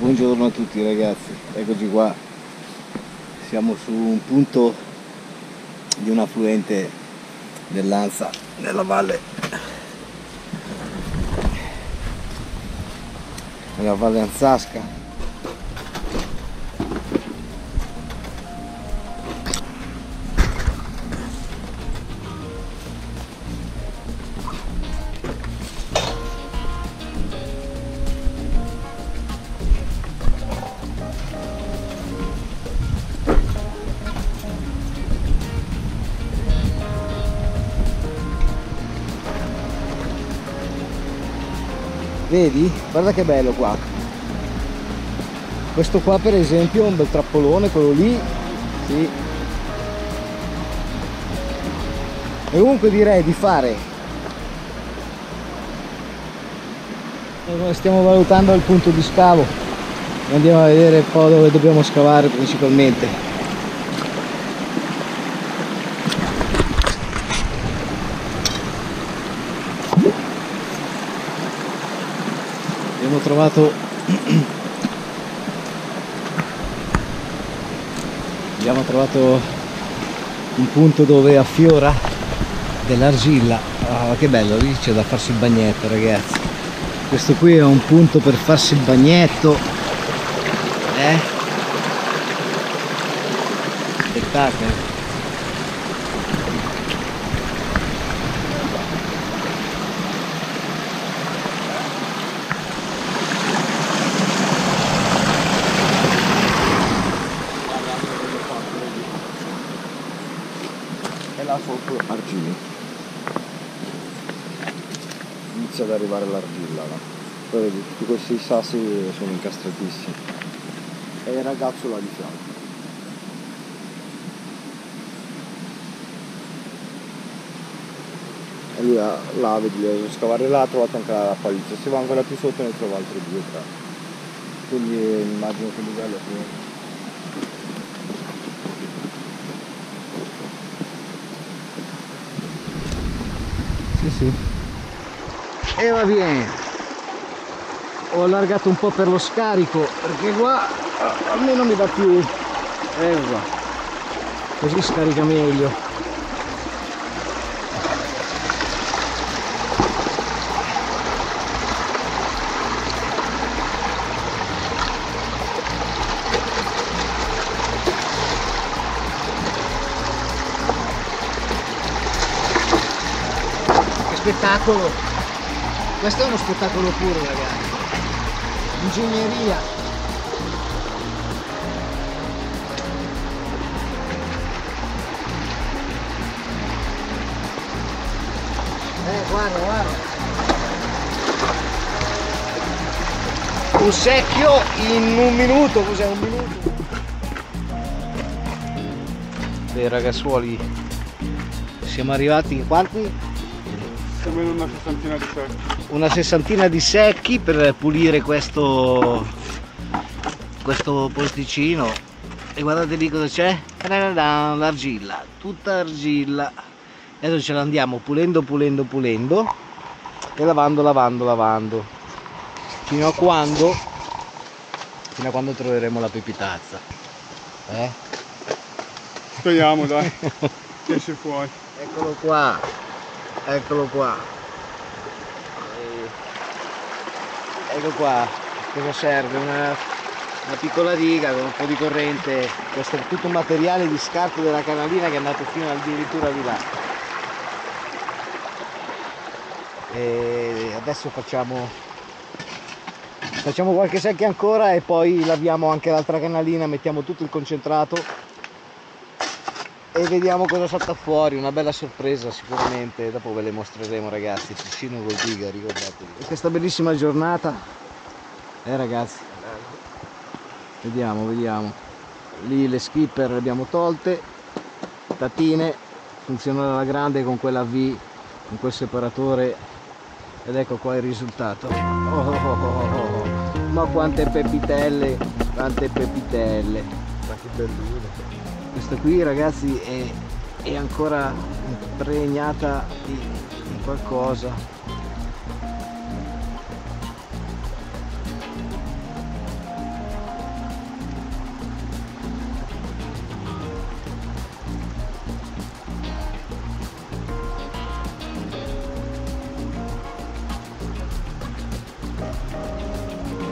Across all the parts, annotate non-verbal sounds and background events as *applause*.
Buongiorno a tutti ragazzi, eccoci qua. Siamo su un punto di un affluente dell'Anza nella valle. Nella valle Anzasca vedi? Guarda che bello qua. Questo qua per esempio è un bel trappolone quello lì. Sì. e comunque direi di fare. Stiamo valutando il punto di scavo. Andiamo a vedere un po' dove dobbiamo scavare principalmente trovato abbiamo trovato un punto dove affiora dell'argilla. Oh, che bello lì c'è da farsi il bagnetto ragazzi. Questo qui è un punto per farsi il bagnetto eh spettacolo argilla inizia ad arrivare l'argilla poi vedi tutti questi sassi sono incastratissimi. E il ragazzo là di fianco. E lui là, là vedi devo scavare là ha trovato anche la palizza. Se va ancora più sotto ne trova altre due tre. Quindi immagino che il livello è sì. E va bene. Ho allargato un po' per lo scarico perché qua almeno mi dà più. Ecco così scarica meglio spettacolo. Questo è uno spettacolo puro ragazzi. Ingegneria. Eh guarda guarda. Un secchio in un minuto cos'è un minuto? Dei ragazzuoli. Siamo arrivati in quanti? Più o meno una sessantina di secchi. Una sessantina di secchi per pulire questo questo posticino. E guardate lì cosa c'è? L'argilla tutta argilla. E adesso ce la andiamo pulendo pulendo pulendo e lavando lavando lavando. Fino a quando fino a quando troveremo la pepitazza. Eh? speriamo dai. *laughs* Esce fuori. Eccolo qua eccolo qua. Ecco qua cosa serve? Una, una, piccola riga con un po' di corrente. Questo è tutto un materiale di scarto della canalina che è andato fino addirittura di là. E adesso facciamo facciamo qualche secchia ancora e poi laviamo anche l'altra canalina mettiamo tutto il concentrato e vediamo cosa salta fuori una bella sorpresa sicuramente dopo ve le mostreremo ragazzi piscino col diga ricordatevi e questa bellissima giornata. Eh ragazzi. Vediamo vediamo. Lì le skipper le abbiamo tolte tatine funzionano alla grande con quella V con quel separatore ed ecco qua il risultato. Oh, oh, oh, ma quante pepitelle quante pepitelle. Ma che bellura questa qui ragazzi è, è ancora impregnata di, di qualcosa.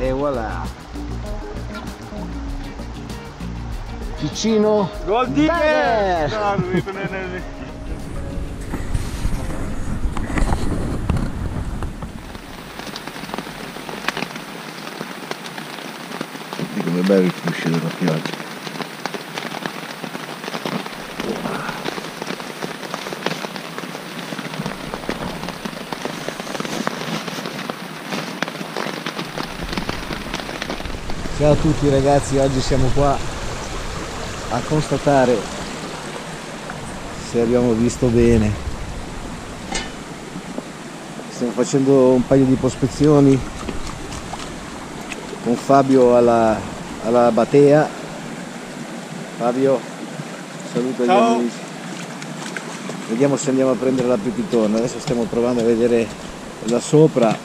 E voilà. Ticino Gol di come bello il fruscio della pioggia. Ciao a tutti ragazzi, oggi siamo qua a constatare se abbiamo visto bene. Stiamo facendo un paio di prospezioni con Fabio alla, alla batea. Fabio, saluto agli Ciao. amici. Vediamo se andiamo a prendere l'appetitone. Adesso stiamo provando a vedere da sopra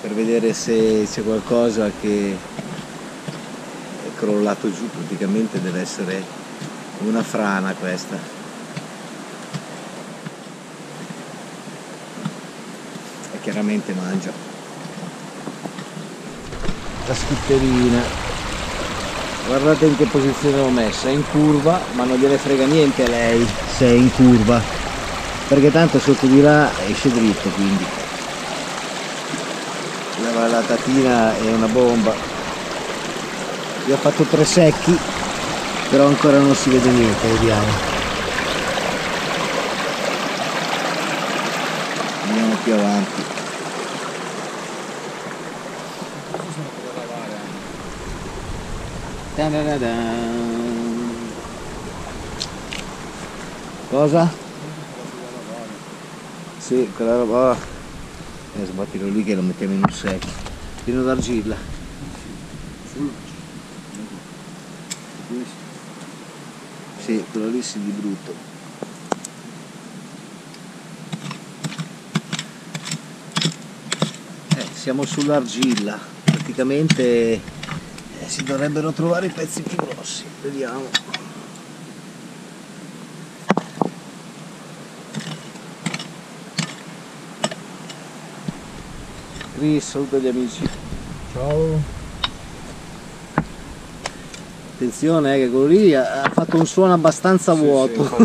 per vedere se c'è qualcosa che crollato giù praticamente deve essere una frana questa. E chiaramente mangia. La schitterina guardate in che posizione l'ho messa. È in curva ma non gliene frega niente a lei. Se è in curva. Perché tanto sotto di là esce dritto quindi. La, la tatina è una bomba io ho fatto tre secchi però ancora non si vede niente vediamo. Andiamo più avanti. Cosa? sì quella roba eh, sbattilo lì che lo mettiamo in un secchio. Pieno d'argilla sì quello lì sì di brutto. Eh, siamo sull'argilla. Praticamente eh, si dovrebbero trovare i pezzi più grossi. Vediamo. Chris, saluta gli amici. Ciao. Attenzione eh, che quello lì ha fatto un suono abbastanza vuoto. *laughs*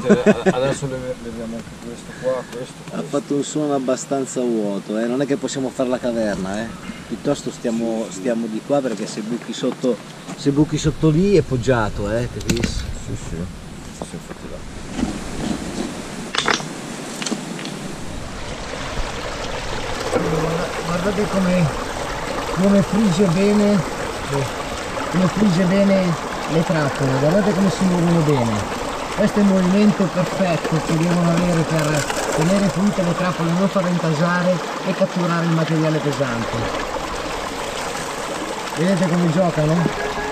adesso leviamo anche questo qua, questo. ha fatto un suono abbastanza vuoto, eh. non è che possiamo fare la caverna, eh. piuttosto stiamo, stiamo di qua perché se buchi sotto, se buchi sotto lì è poggiato, eh, Chris. Sì, sì. Sì. Guardate come, come frigge bene, come frigge bene le trappole, guardate come si muovono bene. Questo è il movimento perfetto che devono avere per tenere pulite le trappole, non far intasare e catturare il materiale pesante. Vedete come giocano?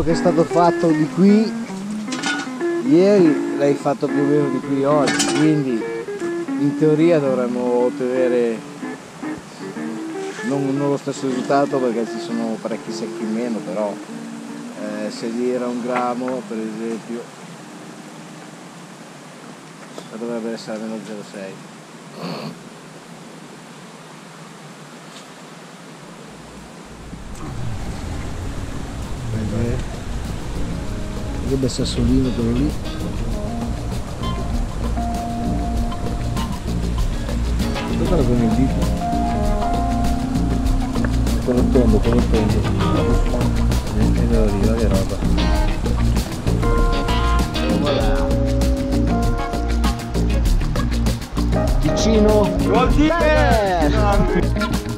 Lavoro che è stato fatto di qui ieri l'hai fatto più o meno di qui oggi, quindi in teoria dovremmo ottenere non, non lo stesso risultato perché ci sono parecchi secchi in meno, però eh, se lì era un grammo per esempio dovrebbe essere almeno 0,6. Vedete sassolino quello lì. Guarda con il dito. Quello tondo, quello tondo. E devo dire, che roba. Voilà. Vicino. Gol di Bene. me!